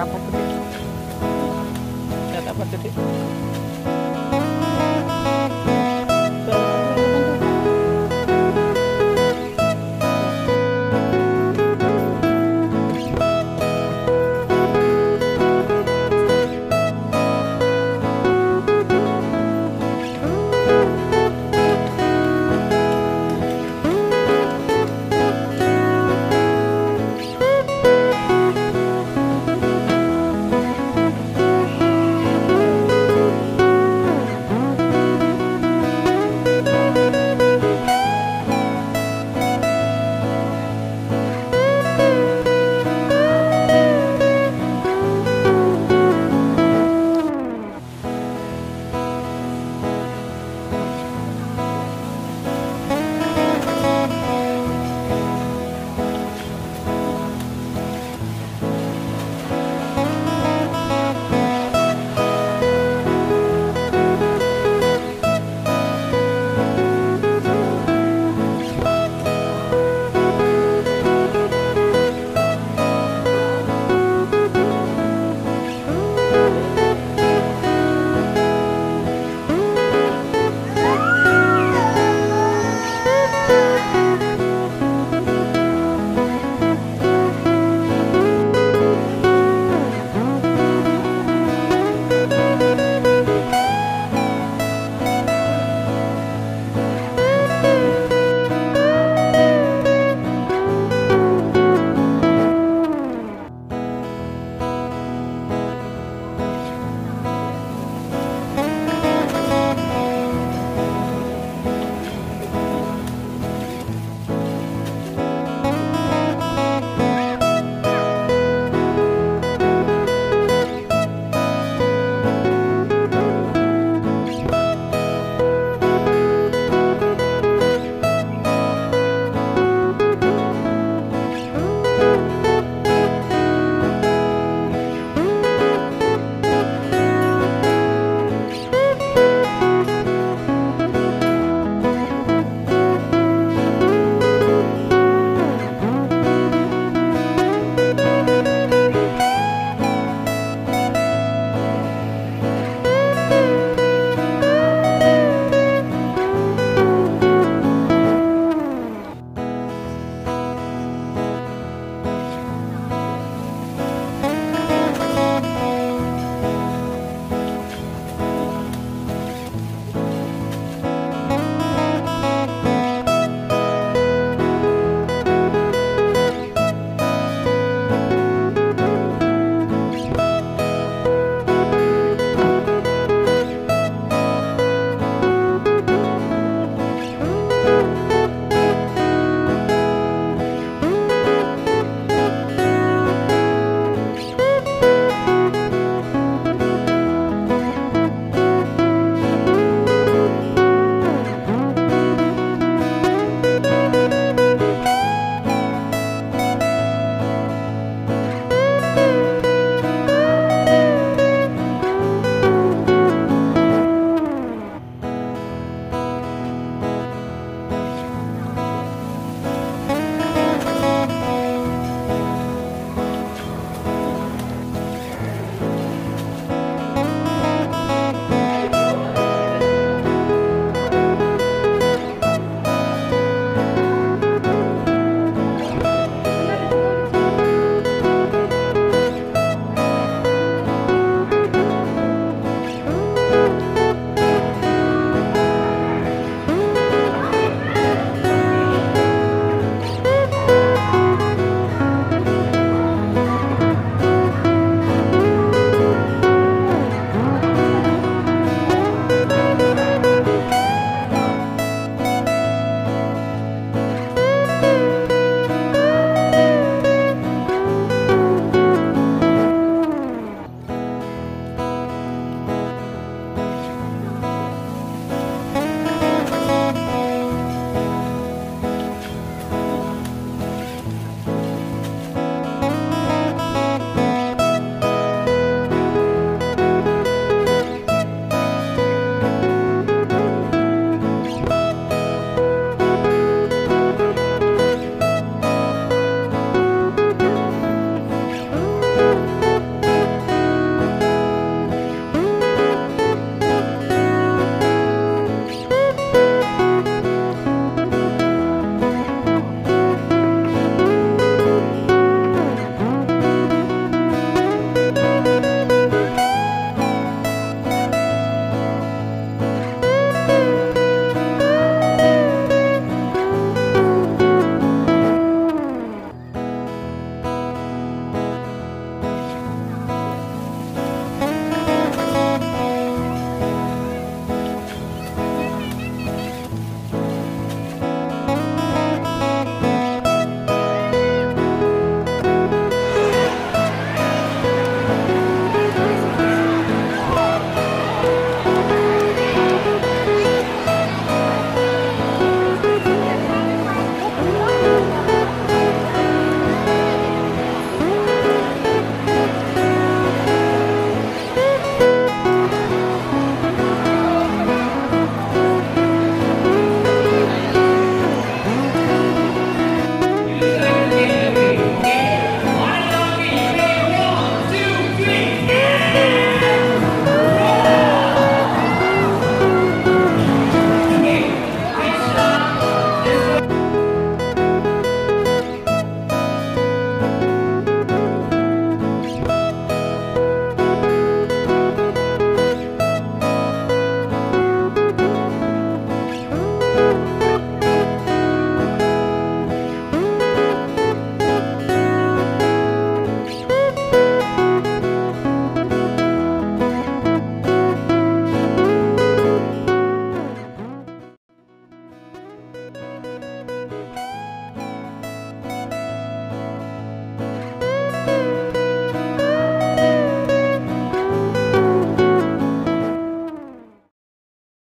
apa tuh Dik? lihat apa?